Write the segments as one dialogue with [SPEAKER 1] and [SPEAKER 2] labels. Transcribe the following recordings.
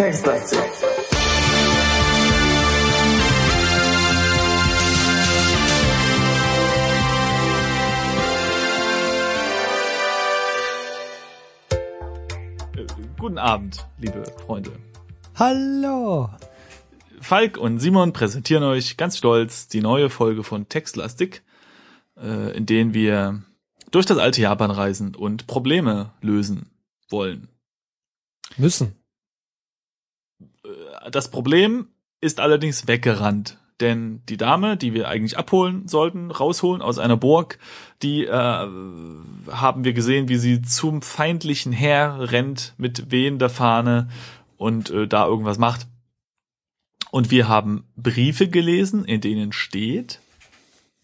[SPEAKER 1] Textlastig.
[SPEAKER 2] Äh, Guten Abend, liebe Freunde.
[SPEAKER 3] Hallo.
[SPEAKER 2] Falk und Simon präsentieren euch ganz stolz die neue Folge von Textlastik, äh, in denen wir durch das alte Japan reisen und Probleme lösen wollen.
[SPEAKER 3] Müssen.
[SPEAKER 2] Äh, Das Problem ist allerdings weggerannt, denn die Dame, die wir eigentlich abholen sollten, rausholen aus einer Burg, die äh, haben wir gesehen, wie sie zum feindlichen Heer rennt mit wehender Fahne und äh, da irgendwas macht. Und wir haben Briefe gelesen, in denen steht,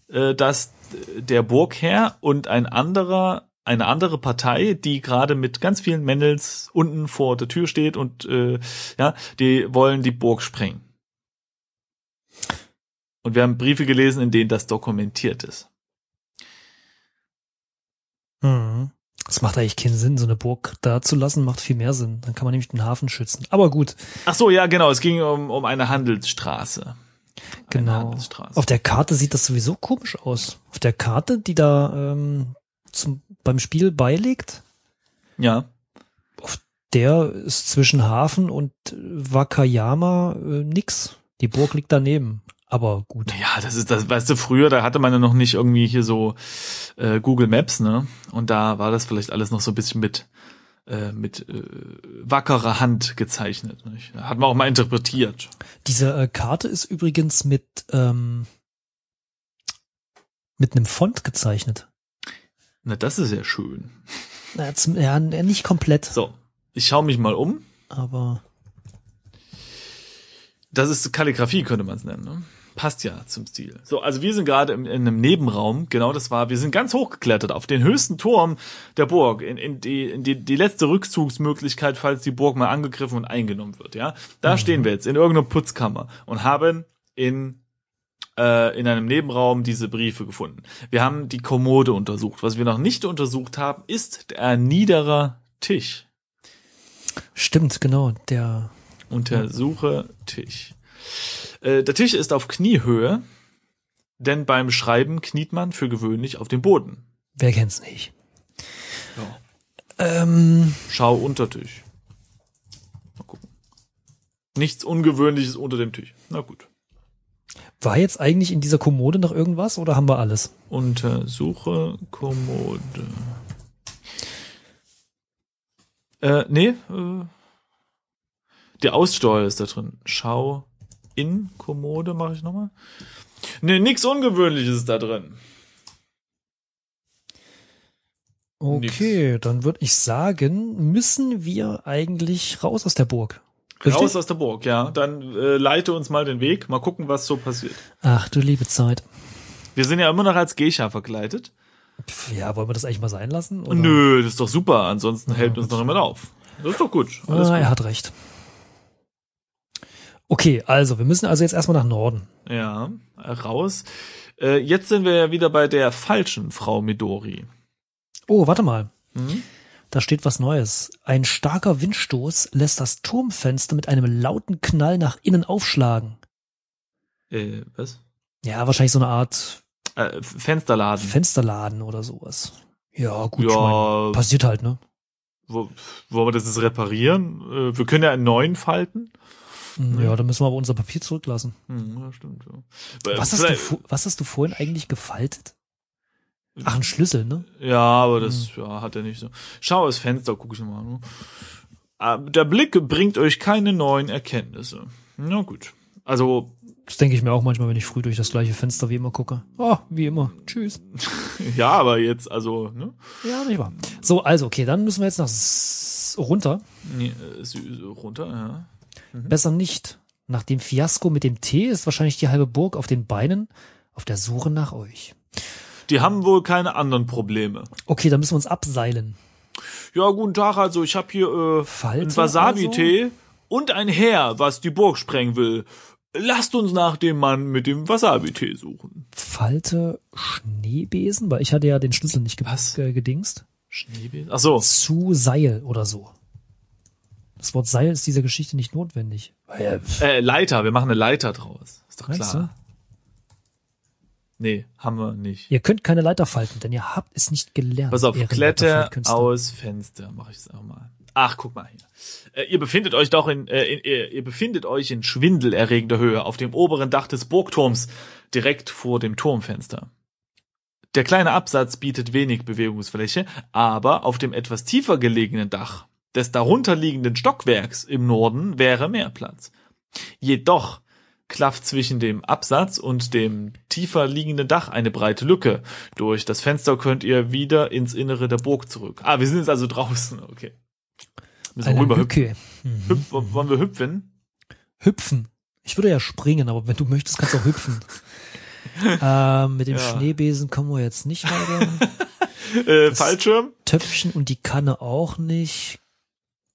[SPEAKER 2] äh, dass der Burgherr und ein anderer, eine andere Partei, die gerade mit ganz vielen Männels unten vor der Tür steht und äh, ja, die wollen die Burg sprengen. Und wir haben Briefe gelesen, in denen das dokumentiert ist.
[SPEAKER 3] Mhm. Das macht eigentlich keinen Sinn, so eine Burg da zu lassen, macht viel mehr Sinn. Dann kann man nämlich den Hafen schützen. Aber gut,
[SPEAKER 2] Ach so, ja, genau. Es ging um, um eine Handelsstraße. Eine
[SPEAKER 3] genau.
[SPEAKER 2] Handelsstraße.
[SPEAKER 3] Auf der Karte sieht das sowieso komisch aus. Auf der Karte, die da ähm, zum, beim Spiel beiliegt,
[SPEAKER 2] Ja.
[SPEAKER 3] der ist zwischen Hafen und Wakayama äh, nix. Die Burg liegt daneben. Aber gut.
[SPEAKER 2] Ja, das ist das, weißt du, früher, da hatte man ja noch nicht irgendwie hier so äh, Google Maps, ne? Und da war das vielleicht alles noch so ein bisschen mit äh, mit äh, wackerer Hand gezeichnet. Nicht? Hat man auch mal interpretiert.
[SPEAKER 3] Diese äh, Karte ist übrigens mit ähm, mit einem Font gezeichnet.
[SPEAKER 2] Na, das ist ja schön.
[SPEAKER 3] Na, zum, ja, nicht komplett,
[SPEAKER 2] So, ich schaue mich mal um.
[SPEAKER 3] aber
[SPEAKER 2] Das ist Kalligrafie, könnte man es nennen. Ne? Passt ja zum Stil. So, also wir sind gerade in, in einem Nebenraum. Genau, das war. Wir sind ganz hochgeklettert auf den höchsten Turm der Burg, in, in, die, in die, die letzte Rückzugsmöglichkeit, falls die Burg mal angegriffen und eingenommen wird. Ja, da stehen wir jetzt in irgendeiner Putzkammer und haben in äh, in einem Nebenraum diese Briefe gefunden. Wir haben die Kommode untersucht. Was wir noch nicht untersucht haben, ist der niederer Tisch.
[SPEAKER 3] stimmt, genau. Der
[SPEAKER 2] Untersuche Tisch. Äh, der Tisch ist auf Kniehöhe, denn beim Schreiben kniet man für gewöhnlich auf dem Boden.
[SPEAKER 3] wer kennt's nicht?
[SPEAKER 2] Ja.
[SPEAKER 3] Ähm,
[SPEAKER 2] Schau unter Tisch. Mal gucken. Nichts Ungewöhnliches unter dem Tisch. Na gut.
[SPEAKER 3] war jetzt eigentlich in dieser Kommode noch irgendwas oder haben wir alles?
[SPEAKER 2] Untersuche Kommode. Äh, nee, äh, die Aussteuer ist da drin. Schau in Kommode, mache ich nochmal. Nee, nix Ungewöhnliches ist da drin.
[SPEAKER 3] Okay, dann würde ich sagen, müssen wir eigentlich raus aus der Burg. Richtig?
[SPEAKER 2] Raus aus der Burg, ja. Dann äh, leite uns mal den Weg. Mal gucken, was so passiert.
[SPEAKER 3] Ach du liebe Zeit.
[SPEAKER 2] Wir sind ja immer noch als Geisha verkleidet.
[SPEAKER 3] Pff, ja, wollen wir das eigentlich mal sein lassen? Oder?
[SPEAKER 2] Nö, das ist doch super. Ansonsten hält uns noch jemand auf. Das ist doch gut.
[SPEAKER 3] Ah, er
[SPEAKER 2] gut.
[SPEAKER 3] hat recht. Okay, also wir müssen also jetzt erstmal nach Norden.
[SPEAKER 2] Ja, raus. Äh, jetzt sind wir ja wieder bei der falschen Frau Midori.
[SPEAKER 3] Oh, warte mal.
[SPEAKER 2] Hm?
[SPEAKER 3] Da steht was Neues. Ein starker Windstoß lässt das Turmfenster mit einem lauten Knall nach innen aufschlagen.
[SPEAKER 2] Äh, was?
[SPEAKER 3] Ja, wahrscheinlich so eine Art
[SPEAKER 2] Äh, Fensterladen.
[SPEAKER 3] Fensterladen oder sowas. Ja, gut, ich
[SPEAKER 2] ja,
[SPEAKER 3] mein, passiert halt, ne?
[SPEAKER 2] wo, wollen wir das jetzt reparieren? Äh, wir können ja einen neuen falten.
[SPEAKER 3] Hm, Ja, dann müssen wir aber unser Papier zurücklassen.
[SPEAKER 2] Hm, ja, stimmt. Ja. Äh,
[SPEAKER 3] Was hast, du, was hast du vorhin eigentlich gefaltet? Ach, ein Schlüssel, ne?
[SPEAKER 2] Ja, aber das
[SPEAKER 3] Hm.
[SPEAKER 2] ja, hat er nicht so. Schau aus Fenster, guck ich mal. Ne? Ah, Der Blick bringt euch keine neuen Erkenntnisse. Na gut. Also,
[SPEAKER 3] Das denke ich mir auch manchmal, wenn ich früh durch das gleiche Fenster wie immer gucke. Oh, wie immer. Tschüss.
[SPEAKER 2] ja, aber jetzt, also, ne?
[SPEAKER 3] Ja, nicht wahr. So, also, okay, dann müssen wir jetzt nach S runter.
[SPEAKER 2] Nee, äh, runter, ja.
[SPEAKER 3] Besser nicht. Nach dem Fiasko mit dem Tee ist wahrscheinlich die halbe Burg auf den Beinen auf der Suche nach euch.
[SPEAKER 2] Die haben wohl keine anderen Probleme.
[SPEAKER 3] Okay, dann müssen wir uns abseilen.
[SPEAKER 2] Ja, guten Tag, also ich habe hier äh, einen Wasabi-Tee und ein Heer, was die Burg sprengen will. lasst uns nach dem Mann mit dem Wasabi-Tee suchen.
[SPEAKER 3] Falte Schneebesen, weil ich hatte ja den Schlüssel nicht ge
[SPEAKER 2] Was?
[SPEAKER 3] ge gedingst.
[SPEAKER 2] Schneebesen? Ach so.
[SPEAKER 3] Zu Seil oder so. Das Wort Seil ist dieser Geschichte nicht notwendig.
[SPEAKER 2] Äh, Leiter, wir machen eine Leiter draus. Ist doch
[SPEAKER 3] Meinst
[SPEAKER 2] klar. Nee, haben wir nicht.
[SPEAKER 3] Ihr könnt keine Leiter falten, denn ihr habt es nicht gelernt.
[SPEAKER 2] Pass auf, Kletter aus Fenster. Mache ich es auch mal. Ach, guck mal hier. Äh, ihr befindet euch doch in, äh, in ihr, ihr befindet euch in schwindelerregender Höhe auf dem oberen Dach des Burgturms, direkt vor dem Turmfenster. Der kleine Absatz bietet wenig Bewegungsfläche, aber auf dem etwas tiefer gelegenen Dach des darunterliegenden Stockwerks im Norden wäre mehr Platz. Jedoch klafft zwischen dem Absatz und dem tiefer liegenden Dach eine breite Lücke. Durch das Fenster könnt ihr wieder ins Innere der Burg zurück. Ah, wir sind jetzt also draußen. Okay. Müssen wir rüber hüpfen.
[SPEAKER 3] Lücke. Mhm.
[SPEAKER 2] Hüp wollen wir hüpfen?
[SPEAKER 3] Hüpfen. Ich würde ja springen, aber wenn du möchtest, kannst du auch hüpfen. ähm, mit dem
[SPEAKER 2] Ja.
[SPEAKER 3] Schneebesen kommen wir jetzt nicht weiter.
[SPEAKER 2] Äh, Fallschirm?
[SPEAKER 3] Töpfchen und die Kanne auch nicht.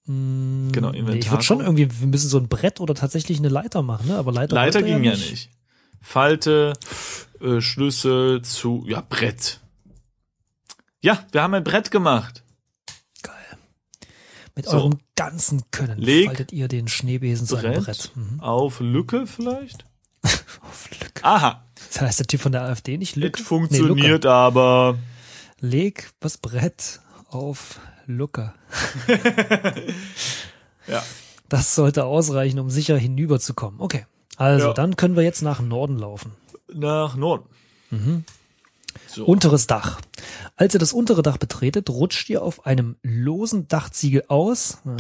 [SPEAKER 3] Hm,
[SPEAKER 2] Genau,
[SPEAKER 3] nee,
[SPEAKER 2] Inventar.
[SPEAKER 3] Ich würde schon irgendwie, wir müssen so ein Brett oder tatsächlich eine Leiter machen, ne? Aber Leiter,
[SPEAKER 2] Leiter ging
[SPEAKER 3] er
[SPEAKER 2] ja nicht. Falte, äh, Schlüssel zu, ja, Brett. Ja, wir haben ein Brett gemacht.
[SPEAKER 3] Geil. Mit
[SPEAKER 2] So.
[SPEAKER 3] eurem ganzen Können
[SPEAKER 2] Leg
[SPEAKER 3] faltet ihr den Schneebesen zu einem
[SPEAKER 2] Brett.
[SPEAKER 3] Mhm.
[SPEAKER 2] Auf Lücke vielleicht?
[SPEAKER 3] Auf Lücke.
[SPEAKER 2] Aha,
[SPEAKER 3] Das heißt der Typ von der AfD nicht
[SPEAKER 2] es
[SPEAKER 3] Lücke?
[SPEAKER 2] funktioniert aber.
[SPEAKER 3] Nee, Luca. Leg das Brett auf Lücke.
[SPEAKER 2] Ja.
[SPEAKER 3] Das sollte ausreichen, um sicher hinüberzukommen. Okay. Also,
[SPEAKER 2] Ja.
[SPEAKER 3] dann können wir jetzt nach Norden laufen.
[SPEAKER 2] Nach Norden.
[SPEAKER 3] Mhm.
[SPEAKER 2] So.
[SPEAKER 3] Unteres Dach. Als ihr das untere Dach betretet, rutscht ihr auf einem losen Dachziegel aus äh,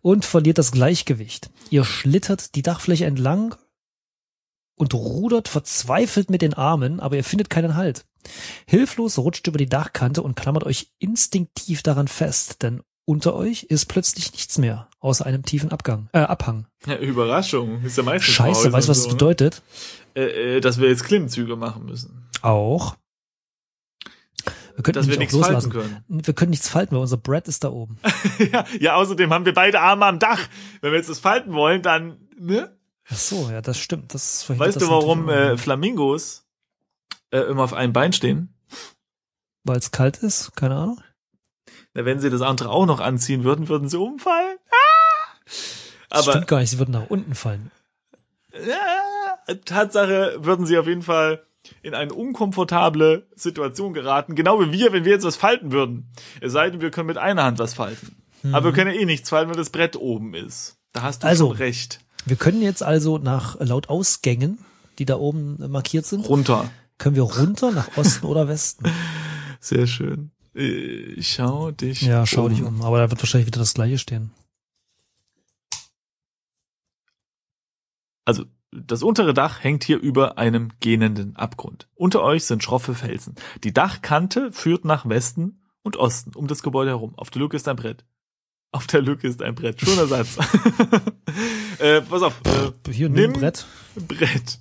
[SPEAKER 3] und verliert das Gleichgewicht. Ihr schlittert die Dachfläche entlang und rudert verzweifelt mit den Armen, aber ihr findet keinen Halt. Hilflos rutscht über die Dachkante und klammert euch instinktiv daran fest, denn unter euch ist plötzlich nichts mehr, außer einem tiefen Abgang, äh, Abhang.
[SPEAKER 2] Ja, Überraschung. Ist ja meistens
[SPEAKER 3] Scheiße, weißt du, was
[SPEAKER 2] so,
[SPEAKER 3] das
[SPEAKER 2] ne?
[SPEAKER 3] bedeutet?
[SPEAKER 2] Äh, äh, dass wir jetzt Klimmzüge machen müssen.
[SPEAKER 3] Auch. Wir könnten
[SPEAKER 2] Dass wir nichts
[SPEAKER 3] auch
[SPEAKER 2] falten
[SPEAKER 3] loslassen.
[SPEAKER 2] können.
[SPEAKER 3] Wir können nichts falten, weil unser Brett ist da oben.
[SPEAKER 2] ja, ja, außerdem haben wir beide Arme am Dach. Wenn wir jetzt das falten wollen, dann, ne?
[SPEAKER 3] Ach so, ja, das stimmt. Das verhindert
[SPEAKER 2] Weißt du, warum äh. Flamingos äh, immer auf einem Bein stehen?
[SPEAKER 3] Weil es kalt ist? Keine Ahnung.
[SPEAKER 2] Na, wenn sie das andere auch noch anziehen würden, würden sie umfallen. Ah!
[SPEAKER 3] Das
[SPEAKER 2] Aber
[SPEAKER 3] stimmt gar nicht, sie würden nach unten fallen.
[SPEAKER 2] äh, Tatsache würden sie auf jeden Fall in eine unkomfortable Situation geraten. Genau wie wir, wenn wir jetzt was falten würden. Es sei denn, wir können mit einer Hand was falten. Aber wir können ja eh nichts falten, wenn das Brett oben ist. Da hast du
[SPEAKER 3] Mhm. Also.
[SPEAKER 2] schon recht.
[SPEAKER 3] Wir können jetzt also nach laut Ausgängen, die da oben äh, markiert sind,
[SPEAKER 2] Runter.
[SPEAKER 3] Können wir runter nach Osten oder Westen.
[SPEAKER 2] Sehr schön. Äh, schau dich
[SPEAKER 3] Ja, schau dich um. Aber da wird wahrscheinlich wieder das gleiche stehen.
[SPEAKER 2] Also das untere Dach hängt hier über einem gähnenden Abgrund. Unter euch sind schroffe Felsen. Die Dachkante führt nach Westen und Osten um das Gebäude herum. Auf der Lücke ist ein Brett. Auf der Lücke ist ein Brett. Schöner Satz. äh, pass auf. Äh,
[SPEAKER 3] Hier,
[SPEAKER 2] nimm
[SPEAKER 3] Brett.
[SPEAKER 2] Brett.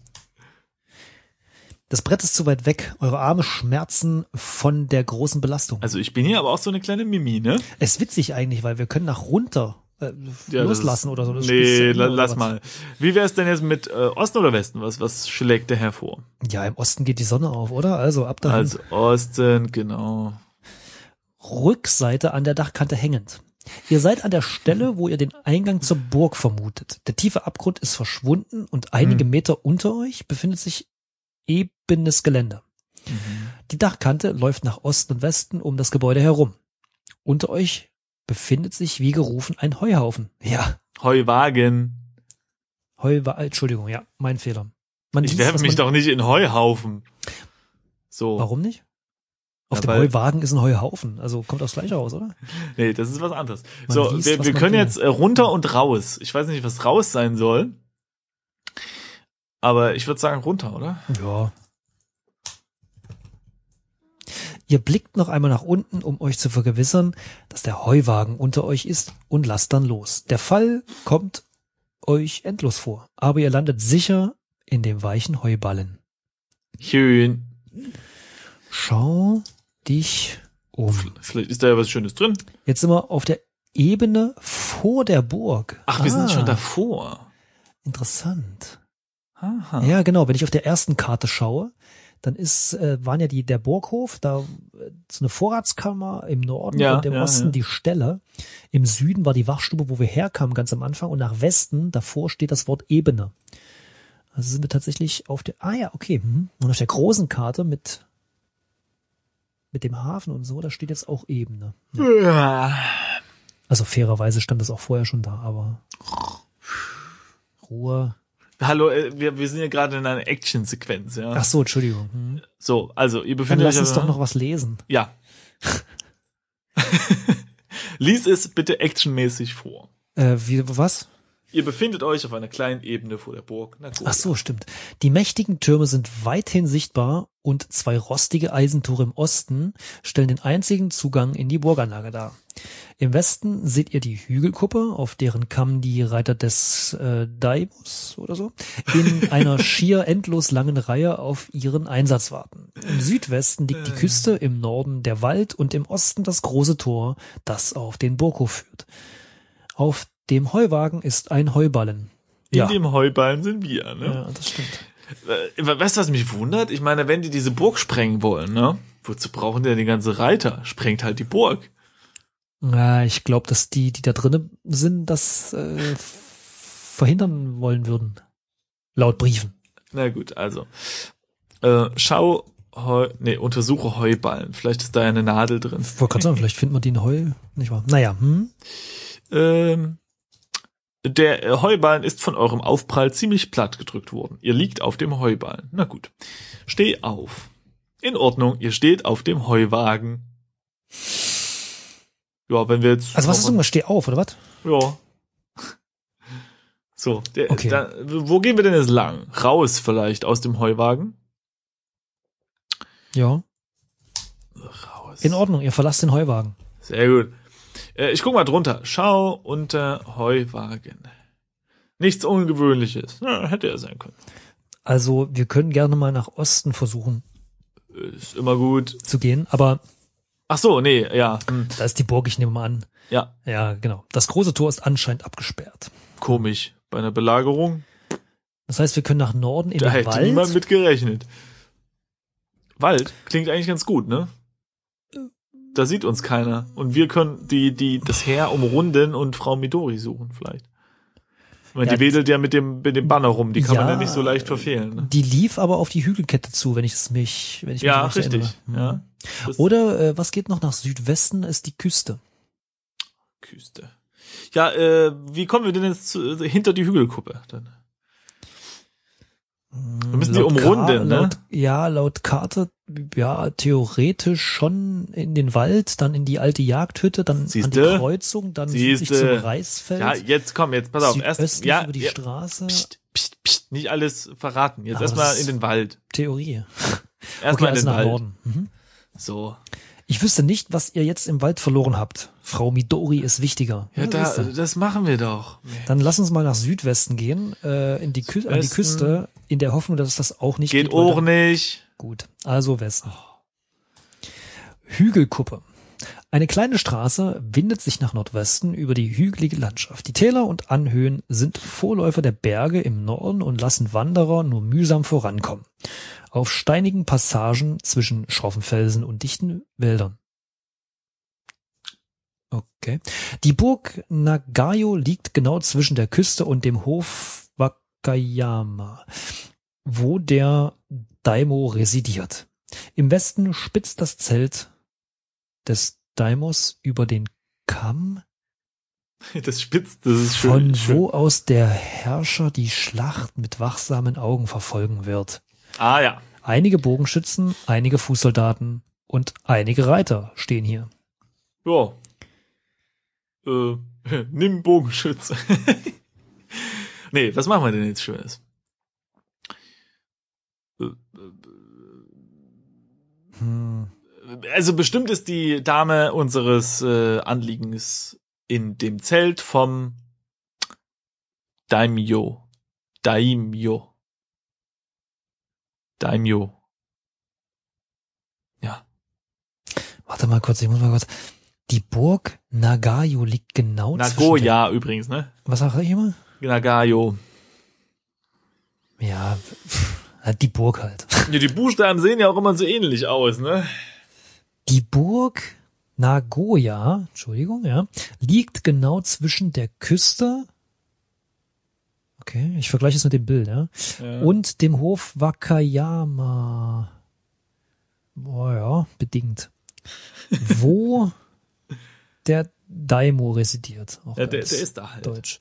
[SPEAKER 3] Das Brett ist zu weit weg. Eure Arme schmerzen von der großen Belastung.
[SPEAKER 2] Also ich bin hier aber auch so eine kleine Mimi, ne?
[SPEAKER 3] Es ist witzig eigentlich, weil wir können nach runter äh,
[SPEAKER 2] Ja,
[SPEAKER 3] loslassen
[SPEAKER 2] ist-
[SPEAKER 3] oder so. Das
[SPEAKER 2] Nee, la, lass mal. Wie wäre es denn jetzt mit äh, Osten oder Westen? Was, was schlägt der hervor?
[SPEAKER 3] Ja, im Osten geht die Sonne auf, oder? Also ab dahin.
[SPEAKER 2] Also Osten, genau.
[SPEAKER 3] Rückseite an der Dachkante hängend. Ihr seid an der Stelle, wo ihr den Eingang zur Burg vermutet. Der tiefe Abgrund ist verschwunden und einige
[SPEAKER 2] Hm.
[SPEAKER 3] Meter unter euch befindet sich ebenes Gelände. Die Dachkante läuft nach Osten und Westen um das Gebäude herum. Unter euch befindet sich wie gerufen ein Heuhaufen. Ja,
[SPEAKER 2] Heuwagen.
[SPEAKER 3] Heu war, Entschuldigung, ja, mein Fehler. Man
[SPEAKER 2] Ich werfe mich doch nicht in Heuhaufen. So.
[SPEAKER 3] Warum nicht? Auf
[SPEAKER 2] Ja,
[SPEAKER 3] dem Heuwagen ist ein Heuhaufen. Also kommt aufs Gleiche raus, oder?
[SPEAKER 2] Nee, das ist was anderes.
[SPEAKER 3] Man
[SPEAKER 2] so,
[SPEAKER 3] liest,
[SPEAKER 2] wir, wir können
[SPEAKER 3] will.
[SPEAKER 2] jetzt äh, runter und raus. Ich weiß nicht, was raus sein soll. Aber ich würde sagen runter, oder?
[SPEAKER 3] Ja. Ihr blickt noch einmal nach unten, um euch zu vergewissern, dass der Heuwagen unter euch ist und lasst dann los. Der Fall kommt euch endlos vor, aber ihr landet sicher in dem weichen Heuballen.
[SPEAKER 2] Schön.
[SPEAKER 3] Schau dich um.
[SPEAKER 2] Vielleicht ist da ja was Schönes drin.
[SPEAKER 3] Jetzt sind wir auf der Ebene vor der Burg.
[SPEAKER 2] Ach, wir
[SPEAKER 3] Ah,
[SPEAKER 2] sind schon davor.
[SPEAKER 3] Interessant.
[SPEAKER 2] Aha.
[SPEAKER 3] Ja, genau. Wenn ich auf der ersten Karte schaue, dann ist, äh, waren ja die, der Burghof, da äh, so eine Vorratskammer im Norden
[SPEAKER 2] Ja,
[SPEAKER 3] und im
[SPEAKER 2] ja,
[SPEAKER 3] Osten
[SPEAKER 2] ja.
[SPEAKER 3] die Ställe. Im Süden war die Wachstube, wo wir herkamen, ganz am Anfang. Und nach Westen, davor steht das Wort Ebene. Also sind wir tatsächlich auf der, ah ja, okay. mhm. Und auf der großen Karte mit, mit dem Hafen und so, da steht jetzt auch Ebene.
[SPEAKER 2] Ja.
[SPEAKER 3] Also fairerweise stand das auch vorher schon da, aber Ruhe.
[SPEAKER 2] Hallo, äh, wir, wir sind ja gerade in einer Action-Sequenz, ja.
[SPEAKER 3] Ach so, Entschuldigung. Hm.
[SPEAKER 2] So, also, ihr
[SPEAKER 3] Dann
[SPEAKER 2] befindet
[SPEAKER 3] lass
[SPEAKER 2] euch
[SPEAKER 3] uns
[SPEAKER 2] also-
[SPEAKER 3] doch noch was lesen.
[SPEAKER 2] Ja. Lies es bitte actionmäßig vor.
[SPEAKER 3] Äh, wie, was?
[SPEAKER 2] Ihr befindet euch auf einer kleinen Ebene vor der Burg Nagoya.
[SPEAKER 3] Ach so, stimmt. Die mächtigen Türme sind weithin sichtbar und zwei rostige Eisentore im Osten stellen den einzigen Zugang in die Burganlage dar. Im Westen seht ihr die Hügelkuppe, auf deren Kamm die Reiter des äh, Daimos oder so in einer schier endlos langen Reihe auf ihren Einsatz warten. Im Südwesten liegt die Küste, im Norden der Wald und im Osten das große Tor, das auf den Burghof führt. Auf dem Heuwagen ist ein Heuballen.
[SPEAKER 2] In dem Heuballen sind wir, ne?
[SPEAKER 3] ja, das stimmt.
[SPEAKER 2] Äh, Weißt du, was mich wundert? Ich meine, wenn die diese Burg sprengen wollen, ne? Wozu brauchen die denn die ganze Reiter? Sprengt halt die Burg.
[SPEAKER 3] Ja, ich glaube, dass die, die da drinnen sind, das äh, verhindern wollen würden. Laut Briefen.
[SPEAKER 2] Na gut, also. Äh, schau, Heu, nee, untersuche Heuballen. Vielleicht ist da ja eine Nadel drin.
[SPEAKER 3] Ich wollte gerade sagen, vielleicht finden wir die in Heu, nicht wahr? Naja, hm?
[SPEAKER 2] Ähm, der äh, Heuballen ist von eurem Aufprall ziemlich platt gedrückt worden. Ihr liegt auf dem Heuballen. Na gut. Steh auf. In Ordnung, ihr steht auf dem Heuwagen. Ja, wenn wir jetzt.
[SPEAKER 3] Also was ist irgendwas? Steh auf, oder was?
[SPEAKER 2] Ja. So, der,
[SPEAKER 3] Okay.
[SPEAKER 2] da, wo gehen wir denn jetzt lang? Raus vielleicht aus dem Heuwagen?
[SPEAKER 3] Ja.
[SPEAKER 2] Raus.
[SPEAKER 3] In Ordnung, ihr verlasst den Heuwagen.
[SPEAKER 2] Sehr gut. Äh, ich guck mal drunter. Schau unter Heuwagen. Nichts Ungewöhnliches. Ja, hätte er sein können.
[SPEAKER 3] Also wir können gerne mal nach Osten versuchen
[SPEAKER 2] Ist immer gut.
[SPEAKER 3] zu gehen, aber
[SPEAKER 2] Ach so, nee, ja. Hm,
[SPEAKER 3] da ist die Burg, ich nehme mal an.
[SPEAKER 2] Ja,
[SPEAKER 3] Ja, genau. Das große Tor ist anscheinend abgesperrt.
[SPEAKER 2] komisch. Bei einer Belagerung,
[SPEAKER 3] Das heißt, wir können nach Norden in
[SPEAKER 2] da
[SPEAKER 3] den
[SPEAKER 2] hätte
[SPEAKER 3] Wald.
[SPEAKER 2] niemand mit gerechnet. Wald klingt eigentlich ganz gut, ne? Da sieht uns keiner. Und wir können die, die, das Heer umrunden und Frau Midori suchen, vielleicht. Ich meine,
[SPEAKER 3] Ja,
[SPEAKER 2] die wedelt ja mit dem, mit dem Banner rum, die kann man
[SPEAKER 3] Ja,
[SPEAKER 2] ja nicht so leicht verfehlen. Ne?
[SPEAKER 3] Die lief aber auf die Hügelkette zu, wenn ich es mich, wenn ich
[SPEAKER 2] Ja,
[SPEAKER 3] mich
[SPEAKER 2] richtig.
[SPEAKER 3] erinnere.
[SPEAKER 2] Ja.
[SPEAKER 3] Mhm.
[SPEAKER 2] Das
[SPEAKER 3] Oder äh, was geht noch nach Südwesten, ist die Küste.
[SPEAKER 2] Küste. Ja, äh, wie kommen wir denn jetzt zu, hinter die Hügelkuppe? Dann? Wir müssen die
[SPEAKER 3] Laut
[SPEAKER 2] umrunden,
[SPEAKER 3] Ka-
[SPEAKER 2] ne?
[SPEAKER 3] Laut, ja, laut Karte, ja, theoretisch schon in den Wald, dann in die alte Jagdhütte, dann an die
[SPEAKER 2] Siehste?
[SPEAKER 3] Kreuzung, dann südlich
[SPEAKER 2] Siehste?
[SPEAKER 3] zum Reisfeld,
[SPEAKER 2] Ja, jetzt komm, jetzt pass auf. Erst, ja,
[SPEAKER 3] über die
[SPEAKER 2] ja,
[SPEAKER 3] Straße.
[SPEAKER 2] pst, pst, pst, nicht alles verraten. Jetzt erstmal in den Wald.
[SPEAKER 3] Theorie.
[SPEAKER 2] Erstmal
[SPEAKER 3] okay,
[SPEAKER 2] in
[SPEAKER 3] also
[SPEAKER 2] den Wald.
[SPEAKER 3] Norden. Mhm.
[SPEAKER 2] So.
[SPEAKER 3] Ich wüsste nicht, was ihr jetzt im Wald verloren habt. Frau Midori ist wichtiger.
[SPEAKER 2] Ja,
[SPEAKER 3] Was
[SPEAKER 2] da, das machen wir doch.
[SPEAKER 3] Dann lass uns mal nach Südwesten gehen, äh, in die Kü an die
[SPEAKER 2] Südwesten.
[SPEAKER 3] Küste, in der Hoffnung, dass das auch nicht
[SPEAKER 2] Geht
[SPEAKER 3] geht.
[SPEAKER 2] auch nicht.
[SPEAKER 3] Gut, also Westen. Hügelkuppe. Eine kleine Straße windet sich nach Nordwesten über die hügelige Landschaft. Die Täler und Anhöhen sind Vorläufer der Berge im Norden und lassen Wanderer nur mühsam vorankommen. Auf steinigen Passagen zwischen schroffen Felsen und dichten Wäldern. Okay. Die Burg Nagayo liegt genau zwischen der Küste und dem Hof Wakayama, wo der Daimo residiert. Im Westen spitzt das Zelt des Daimos über den Kamm,
[SPEAKER 2] Das spitzt, das ist schön.
[SPEAKER 3] von
[SPEAKER 2] schön.
[SPEAKER 3] wo aus der Herrscher die Schlacht mit wachsamen Augen verfolgen wird.
[SPEAKER 2] Ah ja.
[SPEAKER 3] Einige Bogenschützen, einige Fußsoldaten und einige Reiter stehen hier.
[SPEAKER 2] Ja. Äh, nimm Bogenschütze. nee, was machen wir denn jetzt Schönes? Äh,
[SPEAKER 3] Hm.
[SPEAKER 2] Also bestimmt ist die Dame unseres äh, Anliegens in dem Zelt vom Daimyo. Daimyo. Daimyo. Ja.
[SPEAKER 3] Warte mal kurz, ich muss mal kurz. Die Burg Nagayo liegt genau zwischen
[SPEAKER 2] Nagoya übrigens, ne?
[SPEAKER 3] Was sag ich immer?
[SPEAKER 2] Nagayo.
[SPEAKER 3] Ja, die Burg halt.
[SPEAKER 2] Ja, die Buchstaben sehen ja auch immer so ähnlich aus, ne?
[SPEAKER 3] Die Burg Nagoya, Entschuldigung, ja, liegt genau zwischen der Küste, okay, ich vergleiche es mit dem Bild, ja,
[SPEAKER 2] Ja.
[SPEAKER 3] und dem Hof Wakayama. Boah, ja, bedingt. Wo der Daimo residiert. Auch
[SPEAKER 2] Ja, der, der ist da halt.
[SPEAKER 3] Deutsch.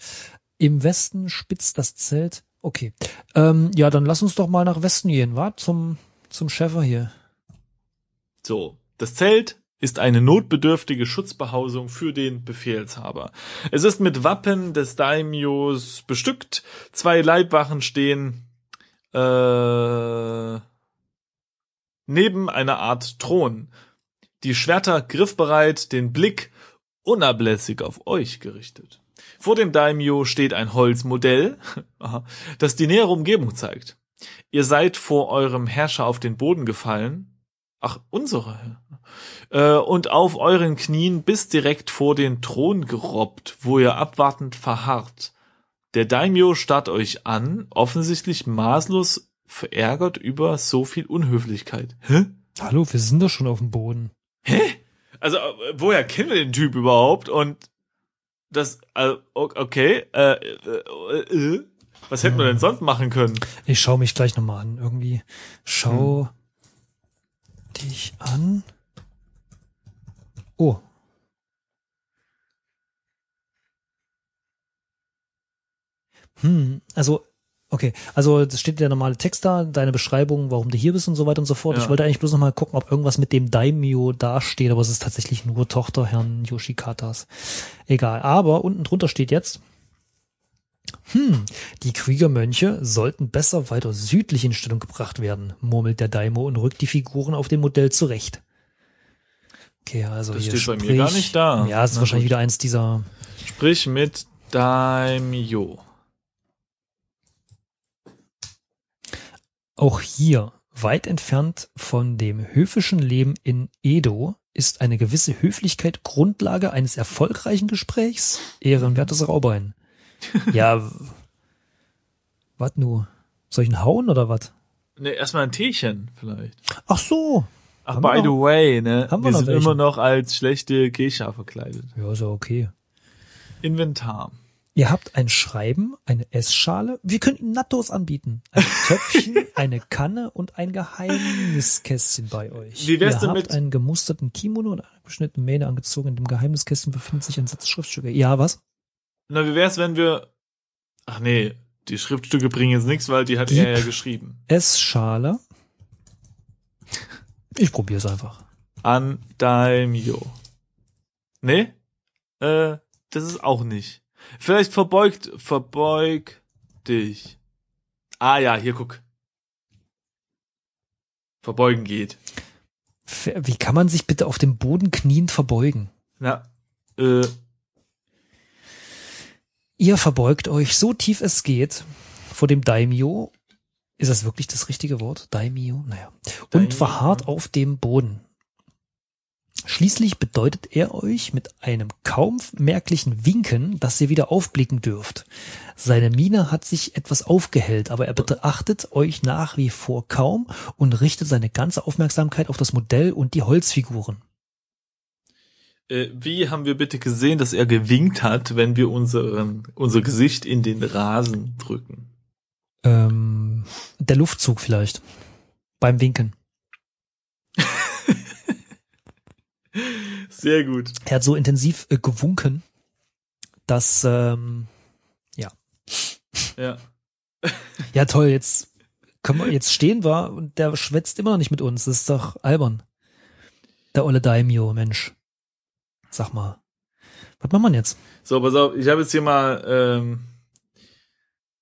[SPEAKER 3] Im Westen spitzt das Zelt. Okay. Ähm, ja, dann lass uns doch mal nach Westen gehen, wa? Zum, zum Schäfer hier.
[SPEAKER 2] So, das Zelt ist eine notbedürftige Schutzbehausung für den Befehlshaber. Es ist mit Wappen des Daimyos bestückt. Zwei Leibwachen stehen äh, neben einer Art Thron. Die Schwerter griffbereit, den Blick unablässig auf euch gerichtet. Vor dem Daimyo steht ein Holzmodell, das die nähere Umgebung zeigt. Ihr seid vor eurem Herrscher auf den Boden gefallen. Ach, unsere. Äh, und auf euren Knien bis direkt vor den Thron gerobbt, wo ihr abwartend verharrt. Der Daimyo starrt euch an, offensichtlich maßlos verärgert über so viel Unhöflichkeit. Hä?
[SPEAKER 3] Hallo, wir sind doch schon auf dem Boden.
[SPEAKER 2] Also, äh, woher kennen wir den Typ überhaupt? Und das, äh, okay, äh, äh, äh, was hätten wir denn sonst machen können?
[SPEAKER 3] Ich schaue mich gleich nochmal an. Irgendwie schau dich an. Oh. Hm, also, okay. Also, es steht der normale Text da, deine Beschreibung, warum du hier bist und so weiter und so fort.
[SPEAKER 2] Ja.
[SPEAKER 3] Ich wollte eigentlich bloß nochmal gucken, ob irgendwas mit dem Daimyo dasteht, aber es ist tatsächlich nur Tochter Herrn Yoshikatas. Egal. Aber unten drunter steht jetzt, hm, die Kriegermönche sollten besser weiter südlich in Stellung gebracht werden, murmelt der Daimo und rückt die Figuren auf dem Modell zurecht. Okay, also
[SPEAKER 2] Das
[SPEAKER 3] hier
[SPEAKER 2] steht bei mir
[SPEAKER 3] sprich-
[SPEAKER 2] gar nicht da.
[SPEAKER 3] Ja, es ist
[SPEAKER 2] Na
[SPEAKER 3] wahrscheinlich
[SPEAKER 2] gut.
[SPEAKER 3] wieder eins dieser.
[SPEAKER 2] Sprich mit Daimyo.
[SPEAKER 3] Auch hier, weit entfernt von dem höfischen Leben in Edo, ist eine gewisse Höflichkeit Grundlage eines erfolgreichen Gesprächs. Ehrenwertes Raubein. Ja, was nu? Soll ich ihn hauen oder was?
[SPEAKER 2] Ne, erstmal ein Teechen vielleicht.
[SPEAKER 3] Ach so.
[SPEAKER 2] Ach, by the
[SPEAKER 3] noch-
[SPEAKER 2] way, ne?
[SPEAKER 3] haben wir
[SPEAKER 2] wir sind
[SPEAKER 3] welche?
[SPEAKER 2] immer noch als schlechte Geisha verkleidet.
[SPEAKER 3] Ja, ist ja okay.
[SPEAKER 2] Inventar.
[SPEAKER 3] Ihr habt ein Schreiben, eine Essschale. Wir könnten Nattos anbieten. Ein Töpfchen, eine Kanne und ein Geheimniskästchen bei euch.
[SPEAKER 2] Wie wär's
[SPEAKER 3] Ihr
[SPEAKER 2] denn
[SPEAKER 3] habt
[SPEAKER 2] mit-
[SPEAKER 3] einen gemusterten Kimono und eine beschnittene Mähne angezogen. In dem Geheimniskästchen befindet sich ein Satz Schriftstücke. Ja, was?
[SPEAKER 2] Na, wie wär's, wenn wir. Ach nee, die Schriftstücke bringen jetzt nichts, weil die hat
[SPEAKER 3] Gib.
[SPEAKER 2] er ja geschrieben.
[SPEAKER 3] Essschale. Ich probier's einfach.
[SPEAKER 2] An Daimyo. Nee? Äh, das ist auch nicht. Vielleicht verbeugt, verbeug dich. Ah ja, hier guck. Verbeugen geht.
[SPEAKER 3] Wie kann man sich bitte auf dem Boden kniend verbeugen?
[SPEAKER 2] Na, äh,
[SPEAKER 3] Ihr verbeugt euch so tief es geht vor dem Daimyo. Ist das wirklich das richtige Wort? Daimyo? Naja. Und
[SPEAKER 2] Daimyo.
[SPEAKER 3] verharrt auf dem Boden. Schließlich bedeutet er euch mit einem kaum merklichen Winken, dass ihr wieder aufblicken dürft. Seine Miene hat sich etwas aufgehellt, aber er betrachtet euch nach wie vor kaum und richtet seine ganze Aufmerksamkeit auf das Modell und die Holzfiguren.
[SPEAKER 2] äh, wie haben wir bitte gesehen, dass er gewinkt hat, wenn wir unseren, unser Gesicht in den Rasen drücken?
[SPEAKER 3] Ähm, der Luftzug vielleicht. Beim Winken.
[SPEAKER 2] Sehr gut.
[SPEAKER 3] Er hat so intensiv äh, gewunken, dass, ähm, ja.
[SPEAKER 2] Ja.
[SPEAKER 3] Ja, toll, jetzt können wir, jetzt stehen wir und der schwätzt immer noch nicht mit uns. Das ist doch albern. Der olle Daimyo, Mensch. Sag mal. Was macht man jetzt?
[SPEAKER 2] So, pass auf, ich habe jetzt hier mal, ähm,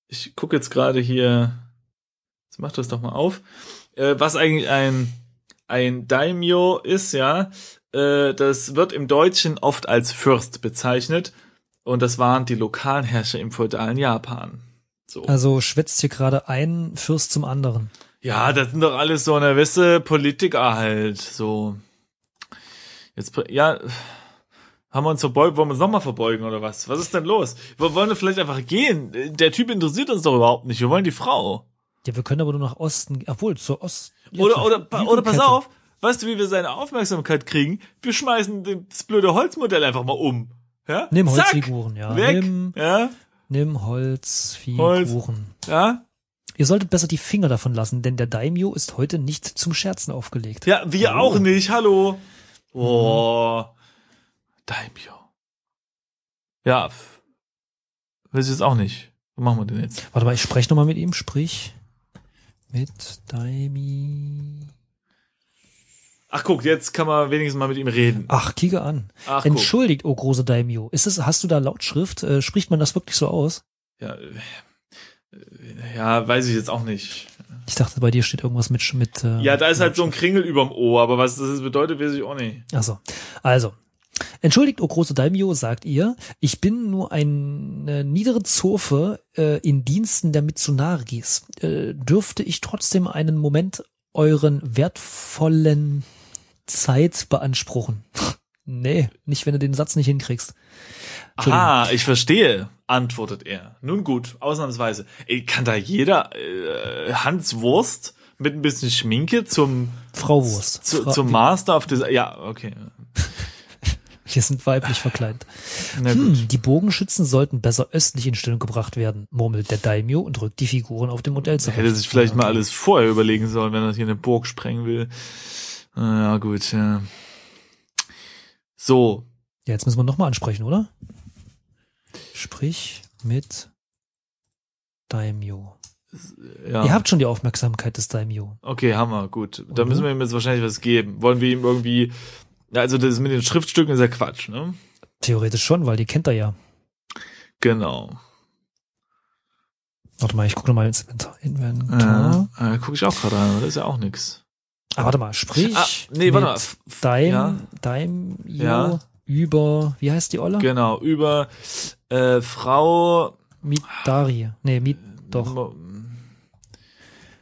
[SPEAKER 2] ich gucke jetzt gerade hier, jetzt mach das doch mal auf, äh, was eigentlich ein, ein Daimyo ist, ja. Äh, das wird im Deutschen oft als Fürst bezeichnet und das waren die lokalen Herrscher im feudalen Japan. So.
[SPEAKER 3] Also schwätzt hier gerade ein Fürst zum anderen.
[SPEAKER 2] Ja, das sind doch alles so eine gewisse Politiker halt, so. Jetzt, ja, haben wir uns verbeugt, wollen wir uns nochmal verbeugen oder was? Was ist denn los? Wir wollen wir vielleicht einfach gehen. Der Typ interessiert uns doch überhaupt nicht. Wir wollen die Frau.
[SPEAKER 3] Ja, wir können aber nur nach Osten, obwohl zur Ost. ja,
[SPEAKER 2] Oder, oder, oder pass auf, weißt du, wie wir seine Aufmerksamkeit kriegen? Wir schmeißen das blöde Holzmodell einfach mal um. Ja?
[SPEAKER 3] Nimm
[SPEAKER 2] Zack,
[SPEAKER 3] Holzfiguren, ja.
[SPEAKER 2] Weg.
[SPEAKER 3] Nimm,
[SPEAKER 2] Ja,
[SPEAKER 3] nimm Holzfiguren.
[SPEAKER 2] ja.
[SPEAKER 3] Ihr solltet besser die Finger davon lassen, denn der Daimyo ist heute nicht zum Scherzen aufgelegt.
[SPEAKER 2] Ja, wir
[SPEAKER 3] Oh.
[SPEAKER 2] auch nicht, hallo. Boah. Daimyo. Ja, weiß ich jetzt auch nicht. Was machen wir denn jetzt?
[SPEAKER 3] Warte mal, ich spreche nochmal mit ihm. Sprich mit Daimi.
[SPEAKER 2] Ach guck, jetzt kann man wenigstens mal mit ihm reden.
[SPEAKER 3] Ach, kiege an.
[SPEAKER 2] Ach guck.
[SPEAKER 3] Entschuldigt, oh große Daimyo. Ist es, hast du da Lautschrift? Äh, spricht man das wirklich so aus?
[SPEAKER 2] Ja, äh, ja, weiß ich jetzt auch nicht.
[SPEAKER 3] Ich dachte, bei dir steht irgendwas mit, mit äh,
[SPEAKER 2] Ja, da ist halt so ein Kringel überm O, aber was das bedeutet, weiß ich auch nicht.
[SPEAKER 3] Achso. Also. Entschuldigt, o große Daimyo, sagt ihr, ich bin nur eine niedere Zofe äh, in Diensten der Mitsunarigis. Äh, dürfte ich trotzdem einen Moment euren wertvollen Zeit beanspruchen? nee, nicht, wenn du den Satz nicht hinkriegst.
[SPEAKER 2] Aha, ich verstehe, antwortet er. Nun gut, ausnahmsweise. Ey, kann da jeder äh, Hans Wurst mit ein bisschen Schminke zum,
[SPEAKER 3] Frau Wurst.
[SPEAKER 2] zu,
[SPEAKER 3] Fra
[SPEAKER 2] zum Master of Design. Ja, okay.
[SPEAKER 3] Wir sind weiblich verkleidet. Hm, die Bogenschützen sollten besser östlich in Stellung gebracht werden, murmelt der Daimyo und rückt die Figuren auf dem Modell zurecht.
[SPEAKER 2] Hätte sich vielleicht mal alles vorher überlegen sollen, wenn er hier eine Burg sprengen will. Ah, Ja, gut, ja. So,
[SPEAKER 3] Ja, jetzt müssen wir nochmal ansprechen, oder? Sprich mit Daimyo.
[SPEAKER 2] ja.
[SPEAKER 3] Ihr habt schon die Aufmerksamkeit des Daimyo.
[SPEAKER 2] Okay, Hammer, gut. Da müssen wir ihm jetzt wahrscheinlich was geben. Wollen wir ihm irgendwie, ja, also das mit den Schriftstücken ist ja Quatsch, ne?
[SPEAKER 3] Theoretisch schon, weil die kennt er ja.
[SPEAKER 2] Genau.
[SPEAKER 3] Warte mal, ich gucke nochmal ins Inventar.
[SPEAKER 2] Äh, äh, guck ich auch gerade an, das ist ja auch nix.
[SPEAKER 3] Ah, warte mal, sprich
[SPEAKER 2] Ah, nee, warte mal.
[SPEAKER 3] Daim,
[SPEAKER 2] ja.
[SPEAKER 3] Daimyo
[SPEAKER 2] Ja.
[SPEAKER 3] über, wie heißt die Olle?
[SPEAKER 2] Genau, über äh, Frau
[SPEAKER 3] Midari. Nee, Mid, doch.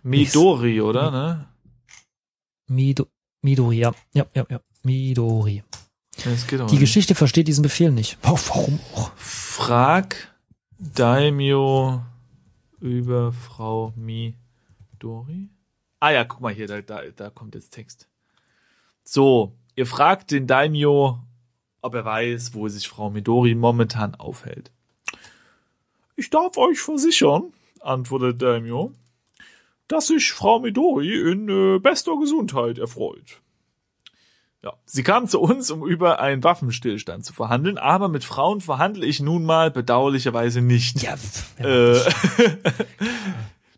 [SPEAKER 2] Midori, oder, ne?
[SPEAKER 3] Mido, Midori, ja. Ja, ja, ja. Midori. Die
[SPEAKER 2] nicht.
[SPEAKER 3] Geschichte versteht diesen Befehl nicht. Oh, warum auch?
[SPEAKER 2] Frag Daimyo über Frau Midori. Ah ja, guck mal hier, da, da, da kommt jetzt Text. So, ihr fragt den Daimyo, ob er weiß, wo sich Frau Midori momentan aufhält. Ich darf euch versichern, antwortet Daimyo, dass sich Frau Midori in äh, bester Gesundheit erfreut. Ja, sie kam zu uns, um über einen Waffenstillstand zu verhandeln, aber mit Frauen verhandle ich nun mal bedauerlicherweise nicht.
[SPEAKER 3] Ja.
[SPEAKER 2] Äh,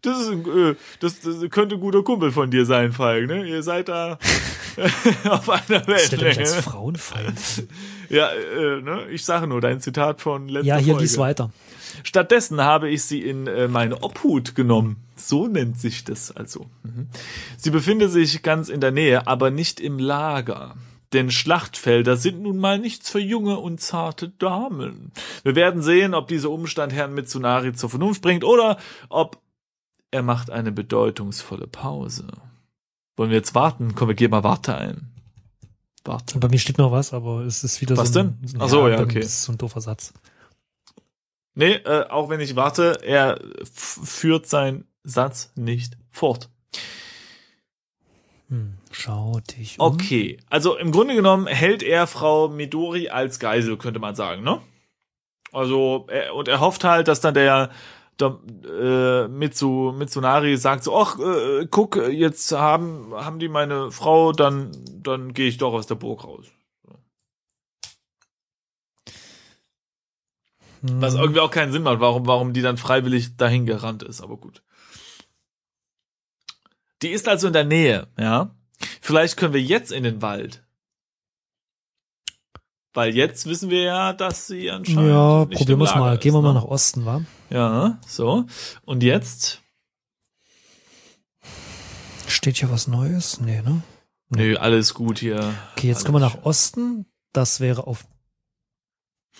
[SPEAKER 2] das ist ein, äh, das, das könnte ein guter Kumpel von dir sein, Falk, ne? Ihr seid da auf einer
[SPEAKER 3] Stellt er mich als. Frauenfeind.
[SPEAKER 2] Ja, äh, ne? Ich sage nur dein Zitat von letzter
[SPEAKER 3] Ja, hier
[SPEAKER 2] Folge.
[SPEAKER 3] lies weiter.
[SPEAKER 2] Stattdessen habe ich sie in äh, meine Obhut genommen. So nennt sich das also. Mhm. Sie befindet sich ganz in der Nähe, aber nicht im Lager. Denn Schlachtfelder sind nun mal nichts für junge und zarte Damen. Wir werden sehen, ob dieser Umstand Herrn Mitsunari zur Vernunft bringt oder ob er macht eine bedeutungsvolle Pause. Wollen wir jetzt warten? Komm, wir geben mal Warte ein. Warte.
[SPEAKER 3] Bei mir steht noch was, aber es ist wieder
[SPEAKER 2] Was
[SPEAKER 3] so ein,
[SPEAKER 2] denn? Ach so, ja,
[SPEAKER 3] dann
[SPEAKER 2] okay.
[SPEAKER 3] Das ist so ein doofer Satz.
[SPEAKER 2] Nee, äh, auch wenn ich warte, er führt seinen Satz nicht fort.
[SPEAKER 3] Hm, schau dich um.
[SPEAKER 2] Okay, also im Grunde genommen hält er Frau Midori als Geisel, könnte man sagen, ne? Also, er, und er hofft halt, dass dann der, der äh, Mitsu, Mitsunari sagt so, ach, äh, guck, jetzt haben, haben die meine Frau, dann, dann gehe ich doch aus der Burg raus.
[SPEAKER 3] Hm,
[SPEAKER 2] Was irgendwie auch keinen Sinn macht, warum, warum die dann freiwillig dahin gerannt ist, aber gut. Die ist also in der Nähe, ja. Vielleicht können wir jetzt in den Wald. Weil jetzt wissen wir ja, dass sie anscheinend.
[SPEAKER 3] ja,
[SPEAKER 2] nicht
[SPEAKER 3] probieren wir es mal.
[SPEAKER 2] ist,
[SPEAKER 3] Gehen wir mal
[SPEAKER 2] ne?
[SPEAKER 3] nach Osten, wa?
[SPEAKER 2] Ja, so. Und jetzt?
[SPEAKER 3] Steht hier was Neues? Nee, ne?
[SPEAKER 2] Nö, alles gut hier.
[SPEAKER 3] Okay, jetzt
[SPEAKER 2] alles
[SPEAKER 3] kommen wir nach. Osten. Das wäre auf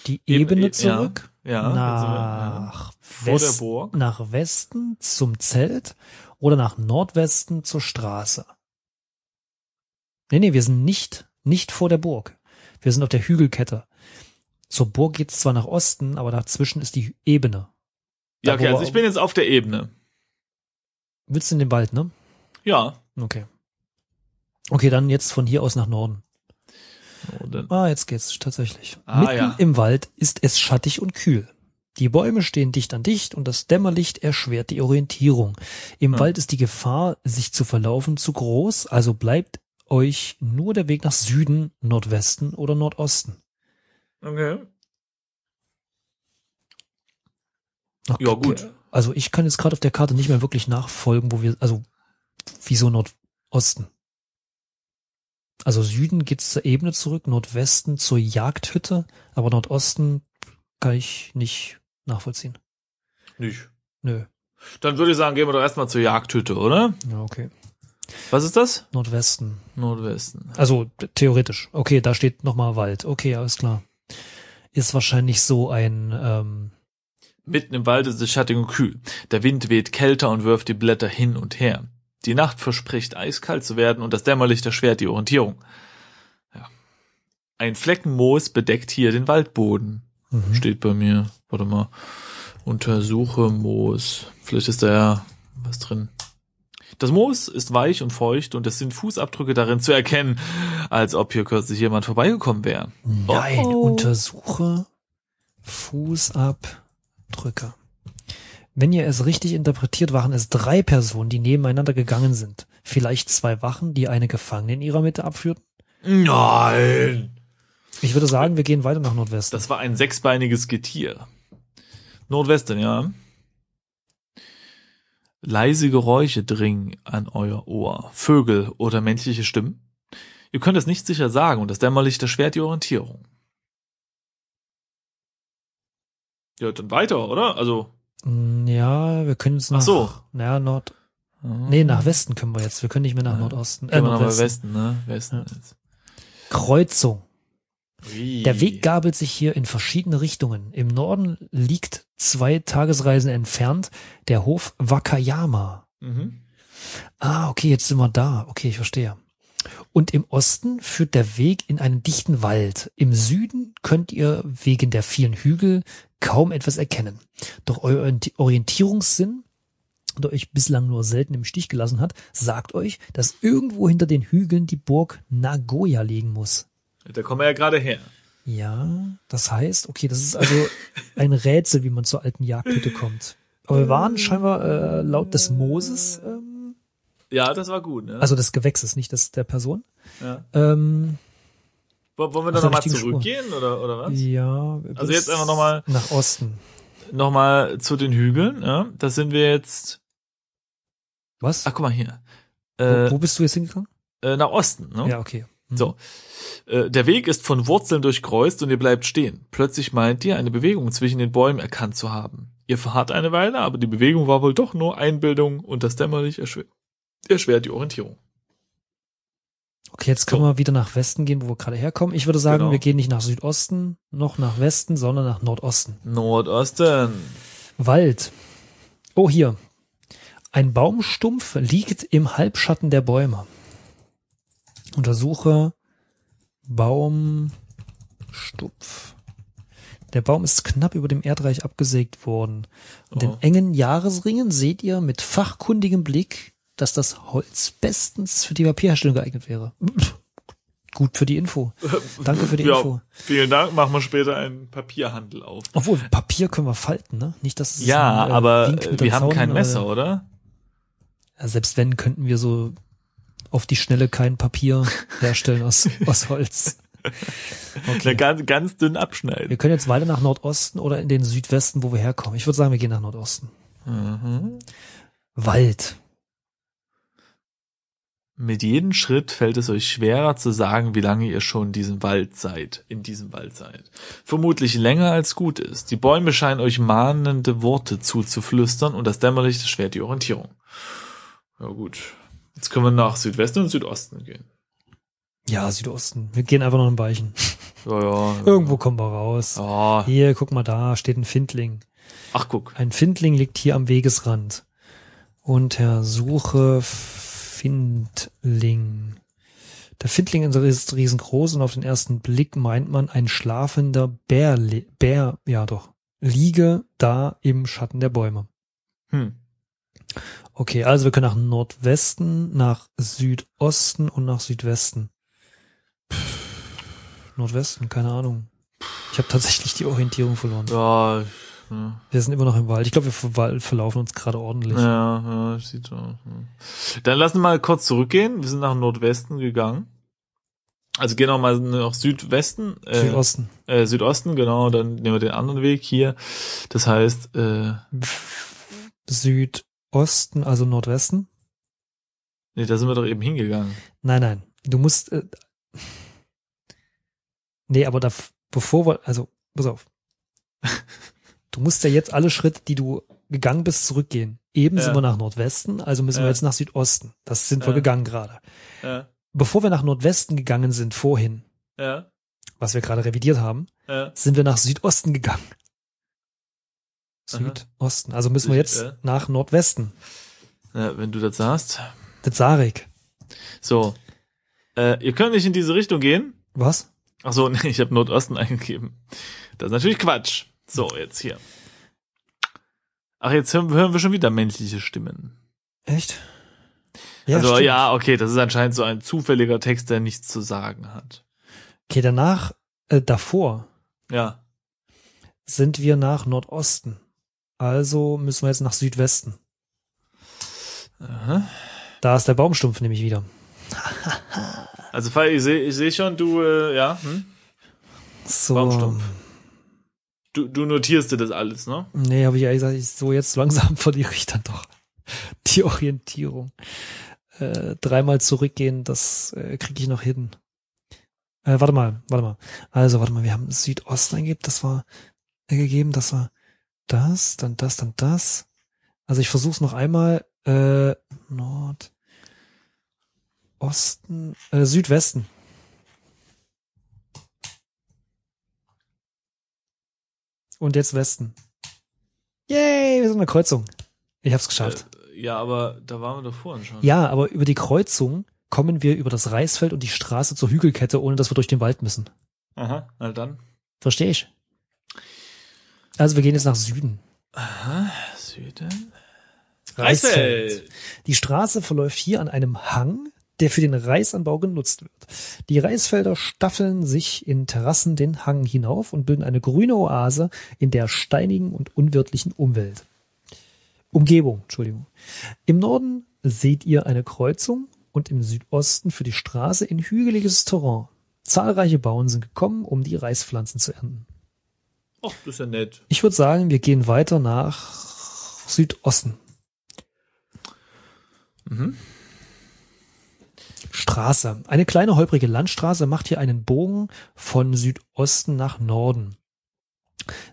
[SPEAKER 3] die
[SPEAKER 2] Eben-
[SPEAKER 3] Ebene
[SPEAKER 2] ja,
[SPEAKER 3] zurück.
[SPEAKER 2] Ja, wir, ja.
[SPEAKER 3] nach
[SPEAKER 2] Vor der
[SPEAKER 3] West,
[SPEAKER 2] Burg.
[SPEAKER 3] nach Westen zum Zelt oder nach Nordwesten zur Straße. Nee, nee, wir sind nicht, nicht vor der Burg. Wir sind auf der Hügelkette. Zur Burg geht's zwar nach Osten, aber dazwischen ist die Ebene.
[SPEAKER 2] Ja,
[SPEAKER 3] Da,
[SPEAKER 2] okay,
[SPEAKER 3] wo
[SPEAKER 2] also ich bin jetzt auf der Ebene.
[SPEAKER 3] Willst du in den Wald, ne?
[SPEAKER 2] Ja.
[SPEAKER 3] Okay. Okay, dann jetzt von hier aus nach Norden.
[SPEAKER 2] Dann-
[SPEAKER 3] Ah, jetzt geht's tatsächlich.
[SPEAKER 2] Ah,
[SPEAKER 3] Mitten
[SPEAKER 2] ja.
[SPEAKER 3] im Wald ist es schattig und kühl. Die Bäume stehen dicht an dicht und das Dämmerlicht erschwert die Orientierung. Im
[SPEAKER 2] Hm.
[SPEAKER 3] Wald ist die Gefahr, sich zu verlaufen, zu groß, also bleibt euch nur der Weg nach Süden, Nordwesten oder Nordosten.
[SPEAKER 2] Okay.
[SPEAKER 3] Okay.
[SPEAKER 2] Ja, gut.
[SPEAKER 3] Also ich kann jetzt gerade auf der Karte nicht mehr wirklich nachfolgen, wo wir, also wieso Nordosten? Also Süden geht's zur Ebene zurück, Nordwesten zur Jagdhütte, aber Nordosten kann ich nicht nachvollziehen.
[SPEAKER 2] Nicht.
[SPEAKER 3] Nö.
[SPEAKER 2] Dann würde ich sagen, gehen wir doch erstmal zur Jagdhütte, oder?
[SPEAKER 3] Ja, okay.
[SPEAKER 2] Was ist das?
[SPEAKER 3] Nordwesten.
[SPEAKER 2] Nordwesten.
[SPEAKER 3] Also theoretisch. Okay, da steht nochmal Wald. Okay, alles klar. Ist wahrscheinlich so ein, ähm,
[SPEAKER 2] Mitten im Wald ist es schattig und kühl. Der Wind weht kälter und wirft die Blätter hin und her. Die Nacht verspricht eiskalt zu werden und das Dämmerlicht erschwert die Orientierung. Ja. Ein Flecken Moos bedeckt hier den Waldboden.
[SPEAKER 3] mhm.
[SPEAKER 2] Steht bei mir. Warte mal. Untersuche Moos. Vielleicht ist da ja was drin. Das Moos ist weich und feucht und es sind Fußabdrücke darin zu erkennen, als ob hier kürzlich jemand vorbeigekommen wäre.
[SPEAKER 3] Nein,
[SPEAKER 2] Oh.
[SPEAKER 3] untersuche Fußabdrücke. Wenn ihr es richtig interpretiert, waren es drei Personen, die nebeneinander gegangen sind. Vielleicht zwei Wachen, die eine Gefangene in ihrer Mitte abführten.
[SPEAKER 2] Nein!
[SPEAKER 3] Ich würde sagen, wir gehen weiter nach Nordwesten.
[SPEAKER 2] Das war ein sechsbeiniges Getier. Nordwesten, ja. Leise Geräusche dringen an euer Ohr. Vögel oder menschliche Stimmen. Ihr könnt es nicht sicher sagen und das Dämmerlicht erschwert die Orientierung. Ja, dann weiter, oder? Also.
[SPEAKER 3] Mm, Ja, wir können jetzt nach,
[SPEAKER 2] Ach so.
[SPEAKER 3] naja, Nord, nee, nach Westen können wir jetzt. Wir können nicht mehr nach. Nordosten. Äh,
[SPEAKER 2] Gehen wir
[SPEAKER 3] Nordwesten.
[SPEAKER 2] Westen, ne? Westen
[SPEAKER 3] Ja. Kreuzung.
[SPEAKER 2] Ui.
[SPEAKER 3] Der Weg gabelt sich hier in verschiedene Richtungen. Im Norden liegt zwei Tagesreisen entfernt der Hof Wakayama.
[SPEAKER 2] Mhm.
[SPEAKER 3] Ah, okay, jetzt sind wir da. Okay, ich verstehe. Und im Osten führt der Weg in einen dichten Wald. Im Süden könnt ihr wegen der vielen Hügel kaum etwas erkennen. Doch euer Orient- Orientierungssinn, der euch bislang nur selten im Stich gelassen hat, sagt euch, dass irgendwo hinter den Hügeln die Burg Nagoya liegen muss.
[SPEAKER 2] Da kommen wir ja gerade her.
[SPEAKER 3] Ja, das heißt, okay, das ist also ein Rätsel, wie man zur alten Jagdhütte kommt. Aber wir waren scheinbar äh, laut des Moses, ähm,
[SPEAKER 2] Ja, das war gut, ne?
[SPEAKER 3] also des Gewächses, nicht des der Person.
[SPEAKER 2] ja.
[SPEAKER 3] Ähm,
[SPEAKER 2] Wollen wir
[SPEAKER 3] der
[SPEAKER 2] nochmal
[SPEAKER 3] Spur.
[SPEAKER 2] zurückgehen, oder, oder was?
[SPEAKER 3] ja.
[SPEAKER 2] Also jetzt einfach noch mal-
[SPEAKER 3] nach Osten.
[SPEAKER 2] Nochmal zu den Hügeln, ja? Da sind wir jetzt.
[SPEAKER 3] Was?
[SPEAKER 2] Ach, guck mal hier.
[SPEAKER 3] wo,
[SPEAKER 2] Äh,
[SPEAKER 3] wo bist du jetzt hingegangen?
[SPEAKER 2] äh, nach Osten, ne?
[SPEAKER 3] Ja, okay. Hm.
[SPEAKER 2] So. Äh, Der Weg ist von Wurzeln durchkreuzt und ihr bleibt stehen. Plötzlich meint ihr, eine Bewegung zwischen den Bäumen erkannt zu haben. Ihr verharrt eine Weile, aber die Bewegung war wohl doch nur Einbildung und das Dämmerlicht erschwert, erschwert die Orientierung.
[SPEAKER 3] Okay, jetzt können
[SPEAKER 2] So.
[SPEAKER 3] wir wieder nach Westen gehen, wo wir gerade herkommen. Ich würde sagen,
[SPEAKER 2] Genau.
[SPEAKER 3] wir gehen nicht nach Südosten, noch nach Westen, sondern nach Nordosten.
[SPEAKER 2] Nordosten.
[SPEAKER 3] Wald. Oh, hier. Ein Baumstumpf liegt im Halbschatten der Bäume. Untersuche Baumstumpf. Der Baum ist knapp über dem Erdreich abgesägt worden. Und in
[SPEAKER 2] Oh.
[SPEAKER 3] engen Jahresringen seht ihr mit fachkundigem Blick, dass das Holz bestens für die Papierherstellung geeignet wäre. Gut für die Info. Danke für die
[SPEAKER 2] ja,
[SPEAKER 3] Info.
[SPEAKER 2] Vielen Dank, machen wir später einen Papierhandel auf.
[SPEAKER 3] Obwohl, Papier können wir falten, ne? Nicht, dass es
[SPEAKER 2] Ja,
[SPEAKER 3] ein, äh,
[SPEAKER 2] aber wir haben
[SPEAKER 3] Zaun,
[SPEAKER 2] kein Messer, oder?
[SPEAKER 3] Ja, selbst wenn, könnten wir so auf die Schnelle kein Papier herstellen aus, aus Holz.
[SPEAKER 2] Okay. Ganz, ganz dünn abschneiden.
[SPEAKER 3] Wir können jetzt weiter nach Nordosten oder in den Südwesten, wo wir herkommen. Ich würde sagen, wir gehen nach Nordosten.
[SPEAKER 2] Mhm.
[SPEAKER 3] Wald.
[SPEAKER 2] Mit jedem Schritt fällt es euch schwerer zu sagen, wie lange ihr schon in diesem Wald seid, in diesem Wald seid. Vermutlich länger als gut ist. Die Bäume scheinen euch mahnende Worte zuzuflüstern und das Dämmerlicht erschwert die Orientierung. Ja gut. Jetzt können wir nach Südwesten und Südosten gehen.
[SPEAKER 3] Ja, Südosten. Wir gehen einfach noch ein Weichen.
[SPEAKER 2] Ja, ja.
[SPEAKER 3] Irgendwo kommen wir raus.
[SPEAKER 2] Ja.
[SPEAKER 3] Hier, guck mal da, steht ein Findling.
[SPEAKER 2] Ach guck.
[SPEAKER 3] Ein Findling liegt hier am Wegesrand. Untersuche Findling. Der Findling ist riesengroß und auf den ersten Blick meint man ein schlafender Bär, Bär, ja doch, liege da im Schatten der Bäume.
[SPEAKER 2] Hm.
[SPEAKER 3] Okay, also wir können nach Nordwesten, nach Südosten und nach Südwesten. Pff, Nordwesten, keine Ahnung. Ich habe tatsächlich die Orientierung verloren.
[SPEAKER 2] Ja, ja.
[SPEAKER 3] Wir sind immer noch im Wald. Ich glaube, wir ver verlaufen uns gerade ordentlich.
[SPEAKER 2] Ja, ja, sieht so. Ja. Dann lassen wir mal kurz zurückgehen. Wir sind nach Nordwesten gegangen. Also gehen wir mal nach Südwesten. Äh,
[SPEAKER 3] Südosten.
[SPEAKER 2] Äh, Südosten, genau. Dann nehmen wir den anderen Weg hier. Das heißt, äh,
[SPEAKER 3] Südosten, also Nordwesten.
[SPEAKER 2] nee, da sind wir doch eben hingegangen.
[SPEAKER 3] Nein, nein. Du musst. Äh, nee, aber da, bevor wir. Also, pass auf. Du musst ja jetzt alle Schritte, die du gegangen bist, zurückgehen. Eben
[SPEAKER 2] Ja.
[SPEAKER 3] sind wir nach Nordwesten, also müssen wir
[SPEAKER 2] Ja.
[SPEAKER 3] jetzt nach Südosten. Das sind wir
[SPEAKER 2] Ja.
[SPEAKER 3] gegangen gerade. Bevor wir nach Nordwesten gegangen sind, vorhin,
[SPEAKER 2] ja,
[SPEAKER 3] was wir gerade revidiert haben, sind wir nach Südosten gegangen. Südosten. Also müssen wir jetzt
[SPEAKER 2] Ja.
[SPEAKER 3] nach Nordwesten.
[SPEAKER 2] ja wenn du das sagst.
[SPEAKER 3] Das Sarek.
[SPEAKER 2] So. Äh, ihr könnt nicht in diese Richtung gehen.
[SPEAKER 3] Was?
[SPEAKER 2] Ach so, nee, ich habe Nordosten eingegeben. Das ist natürlich Quatsch. So, jetzt hier. Ach, jetzt hören, hören wir schon wieder männliche Stimmen.
[SPEAKER 3] Echt?
[SPEAKER 2] also
[SPEAKER 3] stimmt.
[SPEAKER 2] ja, okay, das ist anscheinend so ein zufälliger Text, der nichts zu sagen hat.
[SPEAKER 3] Okay, danach, äh, davor
[SPEAKER 2] Ja.
[SPEAKER 3] sind wir nach Nordosten. Also müssen wir jetzt nach Südwesten.
[SPEAKER 2] Aha.
[SPEAKER 3] Da ist der Baumstumpf nämlich wieder.
[SPEAKER 2] Also ich sehe ich seh schon, du, äh, ja, hm?
[SPEAKER 3] So.
[SPEAKER 2] Baumstumpf. du, du notierst dir das alles, ne?
[SPEAKER 3] Nee, habe ich ehrlich gesagt, ich, so jetzt langsam verliere ich dann doch die Orientierung. Äh, dreimal zurückgehen, das äh, kriege ich noch hin. Äh, warte mal, warte mal. Also, warte mal, wir haben Südosten eingegeben, das war äh, gegeben, das war das, dann das, dann das. Also ich versuche es noch einmal. Äh, Nord, Osten, äh, Südwesten. Und jetzt Westen. Yay, wir sind in der Kreuzung. Ich hab's geschafft.
[SPEAKER 2] Äh, ja, aber da waren wir doch vorhin schon.
[SPEAKER 3] Ja, aber über die Kreuzung kommen wir über das Reisfeld und die Straße zur Hügelkette, ohne dass wir durch den Wald müssen.
[SPEAKER 2] Aha, na dann.
[SPEAKER 3] Verstehe ich. Also wir gehen jetzt nach Süden.
[SPEAKER 2] Aha, Süden. Reisfeld.
[SPEAKER 3] Die Straße verläuft hier an einem Hang, der für den Reisanbau genutzt wird. Die Reisfelder staffeln sich in Terrassen den Hang hinauf und bilden eine grüne Oase in der steinigen und unwirtlichen Umwelt. Umgebung, Entschuldigung. Im Norden seht ihr eine Kreuzung und im Südosten für die Straße in hügeliges Terrain. Zahlreiche Bauern sind gekommen, um die Reispflanzen zu ernten.
[SPEAKER 2] Ach, das ist ja nett.
[SPEAKER 3] Ich würde sagen, wir gehen weiter nach Südosten.
[SPEAKER 2] Mhm.
[SPEAKER 3] Straße. Eine kleine holprige Landstraße macht hier einen Bogen von Südosten nach Norden.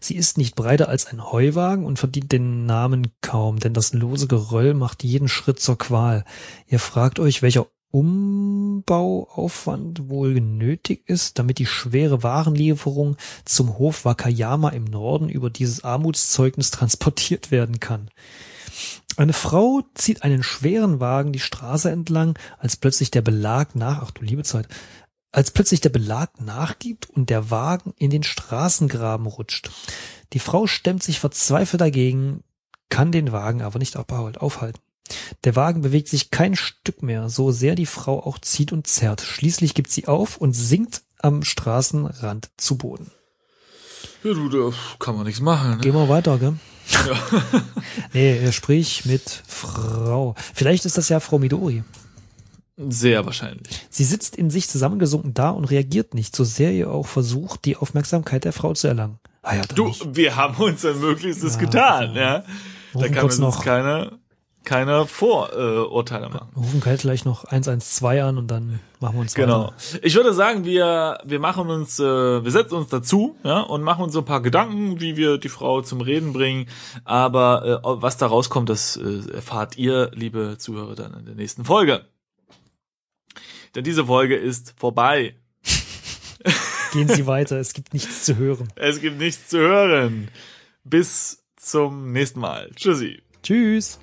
[SPEAKER 3] Sie ist nicht breiter als ein Heuwagen und verdient den Namen kaum, denn das lose Geröll macht jeden Schritt zur Qual. Ihr fragt euch, welcher Umbauaufwand wohl nötig ist, damit die schwere Warenlieferung zum Hof Wakayama im Norden über dieses Armutszeugnis transportiert werden kann. Eine Frau zieht einen schweren Wagen die Straße entlang, als plötzlich der Belag nach, ach du liebe Zeit, als plötzlich der Belag nachgibt und der Wagen in den Straßengraben rutscht. Die Frau stemmt sich verzweifelt dagegen, kann den Wagen aber nicht aufhalten. Der Wagen bewegt sich kein Stück mehr, so sehr die Frau auch zieht und zerrt. Schließlich gibt sie auf und sinkt am Straßenrand zu Boden.
[SPEAKER 2] Ja, du, da kann man nichts machen. Ne?
[SPEAKER 3] Gehen wir weiter, gell? nee, sprich mit Frau. Vielleicht ist das ja Frau Midori.
[SPEAKER 2] Sehr wahrscheinlich.
[SPEAKER 3] Sie sitzt in sich zusammengesunken da und reagiert nicht, so sehr ihr auch versucht, die Aufmerksamkeit der Frau zu erlangen. Ah ja,
[SPEAKER 2] Du,
[SPEAKER 3] nicht.
[SPEAKER 2] wir haben unser Möglichstes
[SPEAKER 3] Ja,
[SPEAKER 2] getan,
[SPEAKER 3] also,
[SPEAKER 2] ja. Da kann uns
[SPEAKER 3] noch,
[SPEAKER 2] keine, keine Vorurteile machen.
[SPEAKER 3] rufen gleich noch 112 an und dann machen wir uns
[SPEAKER 2] Genau.
[SPEAKER 3] weiter.
[SPEAKER 2] Ich würde sagen, wir, wir machen uns, äh, wir setzen uns dazu, ja, und machen uns so ein paar Gedanken, wie wir die Frau zum Reden bringen. Aber äh, was da rauskommt, das äh, erfahrt ihr, liebe Zuhörer, dann in der nächsten Folge. Denn diese Folge ist vorbei.
[SPEAKER 3] Gehen Sie weiter, es gibt nichts zu hören.
[SPEAKER 2] Es gibt nichts zu hören. Bis zum nächsten Mal. Tschüssi.
[SPEAKER 3] Tschüss.